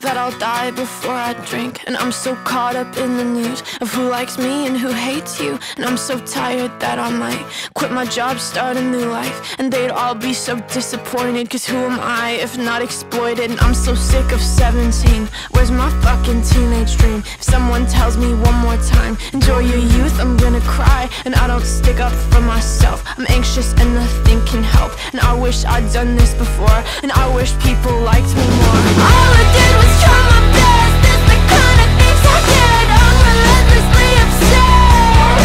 that I'll die before I drink. And I'm so caught up in the news of who likes me and who hates you. And I'm so tired that I might quit my job, start a new life. And they'd all be so disappointed, cause who am I if not exploited? And I'm so sick of 17. Where's my fucking teenage dream? If someone tells me one more time, enjoy your youth, I'm gonna cry. And I don't stick up for myself. I'm anxious and nothing can help. And I wish I'd done this before. And I wish people liked me more. All I did was try my best. It's the kind of things I did. I'm relentlessly upset.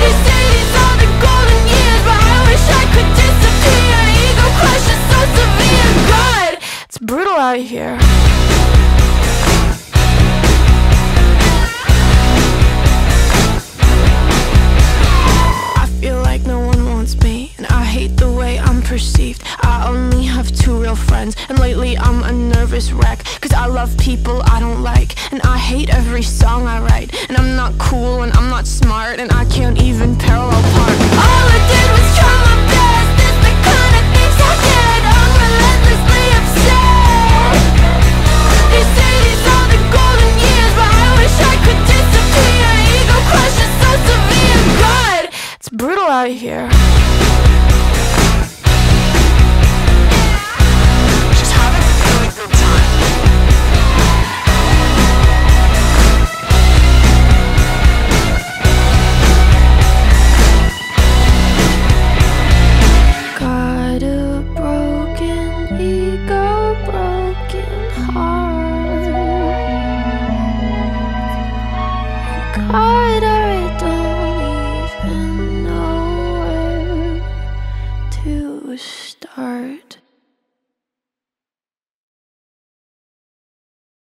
They say are the golden years, but I wish I could disappear. Ego crush is so severe. God, it's brutal out here. Me, and I hate the way I'm perceived. I only have two real friends, and lately I'm a nervous wreck. Cause I love people I don't like, and I hate every song I write. And I'm not cool, and I'm not smart, and I can't even parallel out here.